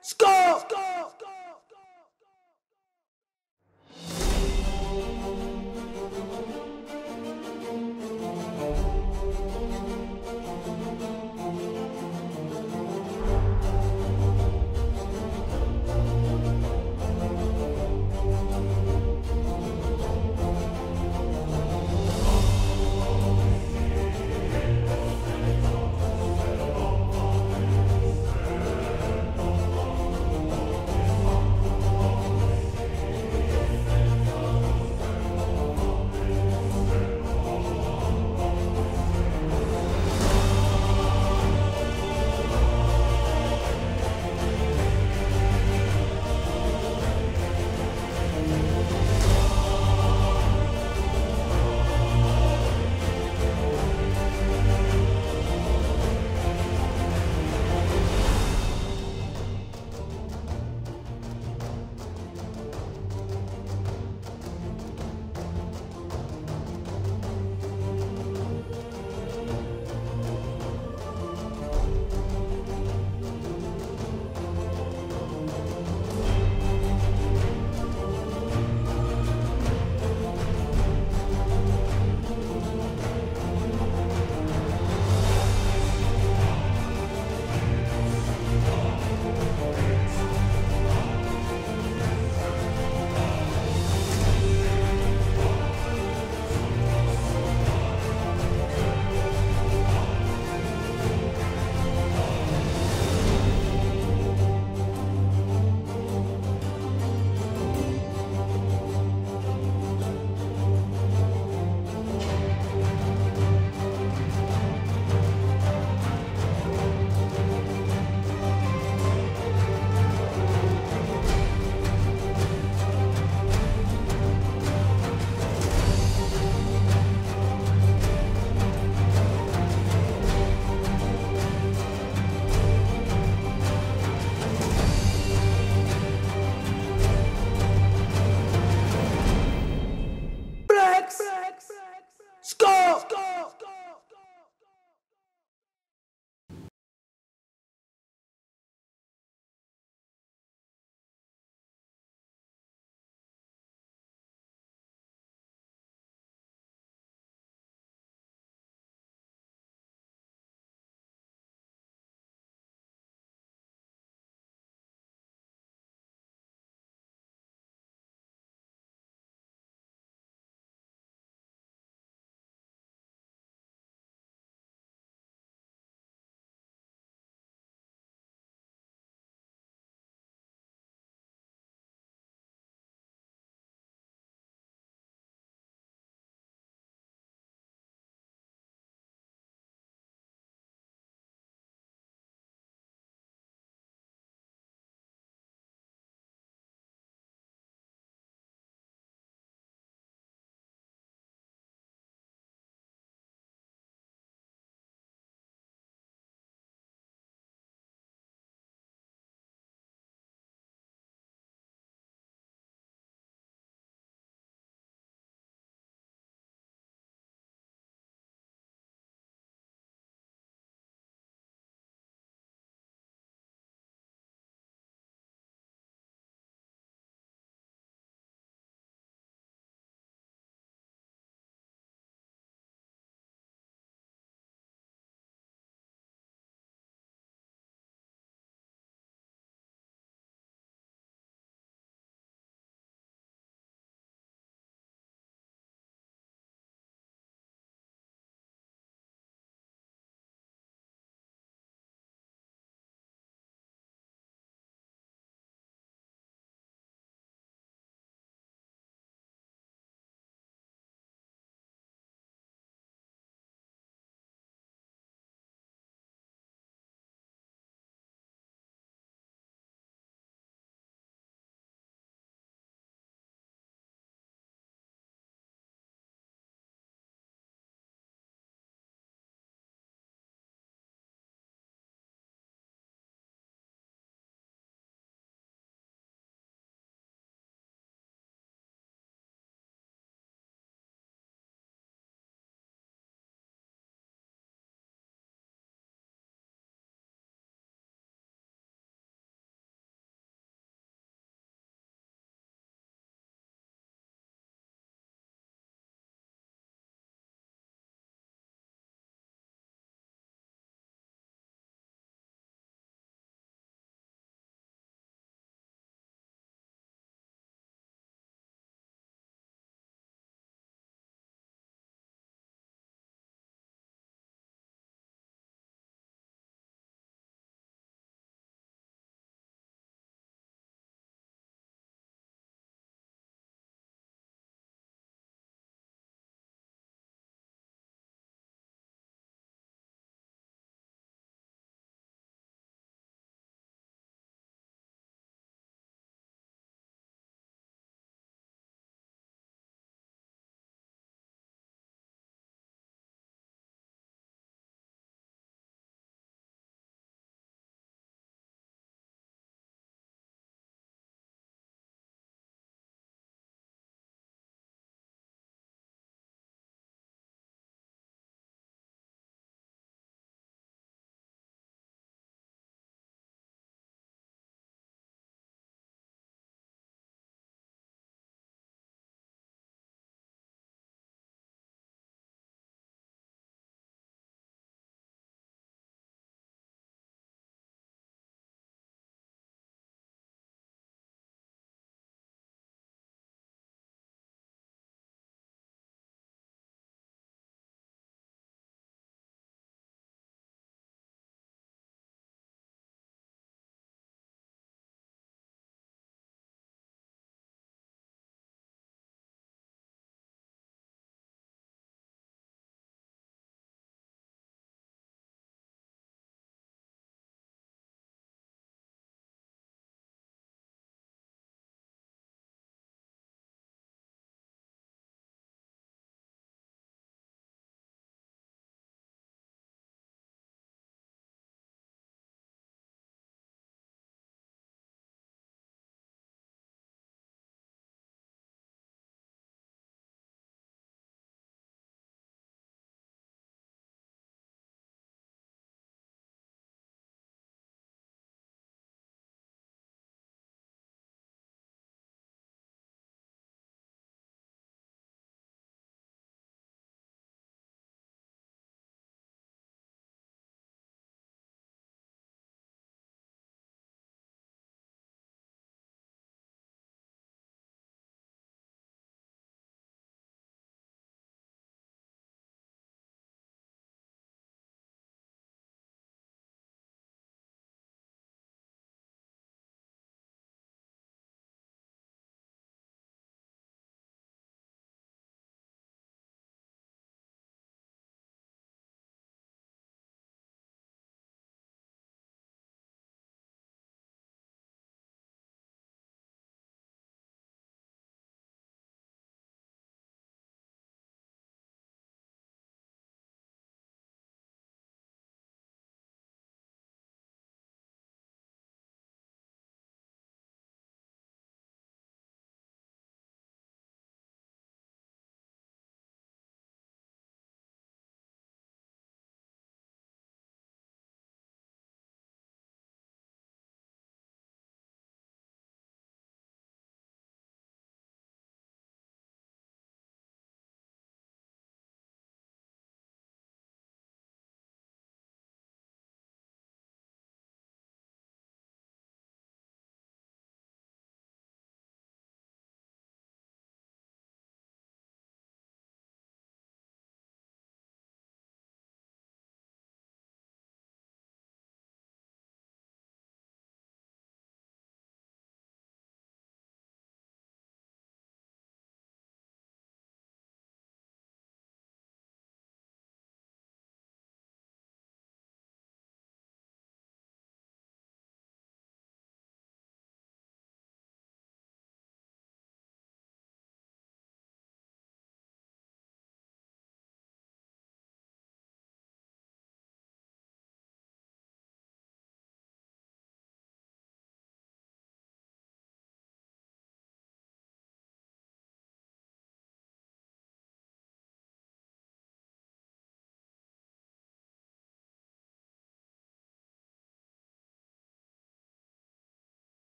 Score!